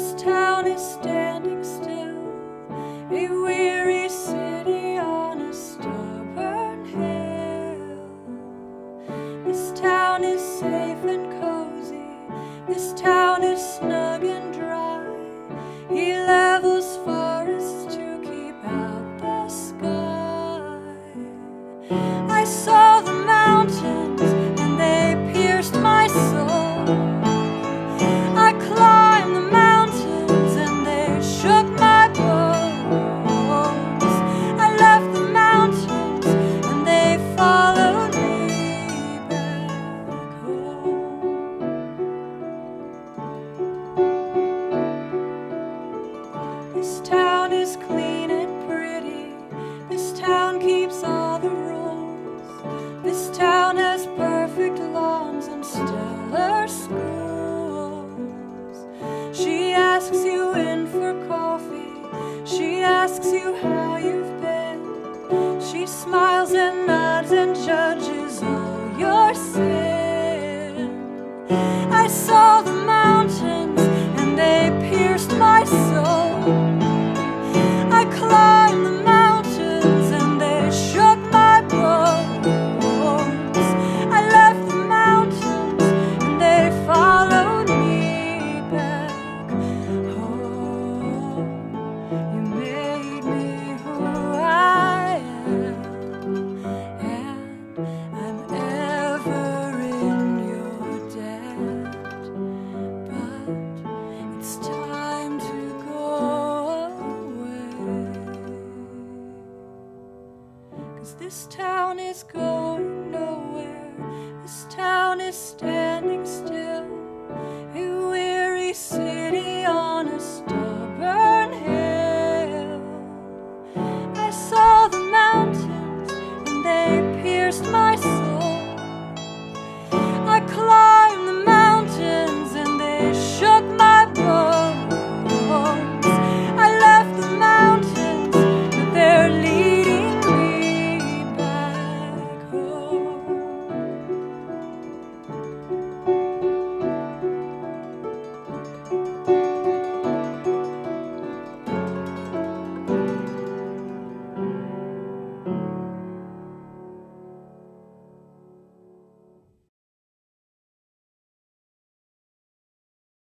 This town is standing still, a weary city on a stubborn hill. This town is safe and cozy, this town is snug and dry. He levels forests to keep out the sky. I saw keeps all the rules. This town has perfect lawns and stellar schools. She asks you in for coffee. She asks you how you've been. She smiles and nods and judges all your sin. I saw Cause this town is going nowhere. This town is still.